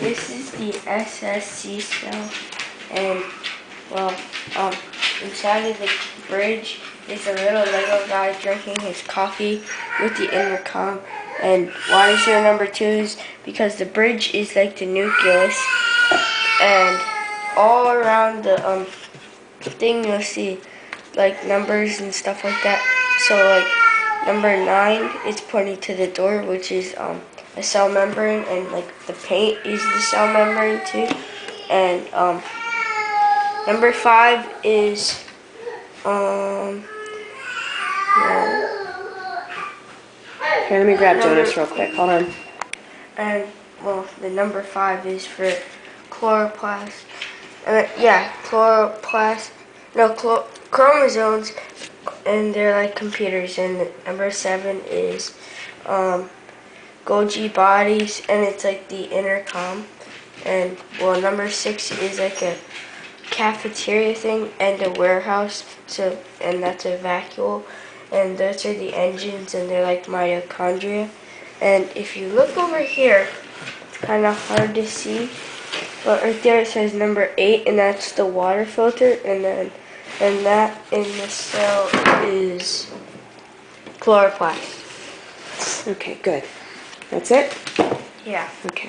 this is the S.S. Sea Cell, and well, um, inside of the bridge is a little Lego guy drinking his coffee with the intercom. And why is there number two is because the bridge is like the nucleus, and all around the um thing you'll see like numbers and stuff like that. So like number nine is pointing to the door, which is um a cell membrane, and like the paint is the cell membrane too. And um number five is um no, Here, let me grab Number- Jonas real quick. Hold on. and well the number five is for chloroplast. Uh, yeah, chloroplast. No, chlor- chromosomes, and they're like computers. And number seven is um, Golgi bodies, and it's like the intercom. And well, number six is like a cafeteria thing and a warehouse. So, and that's a vacuole. And those are the engines, and they're like mitochondria. And if you look over here, it's kind of hard to see. But right there it says number eight, and that's the water filter, and then and that in the cell is chloroplast. Okay, good. That's it? Yeah. Okay.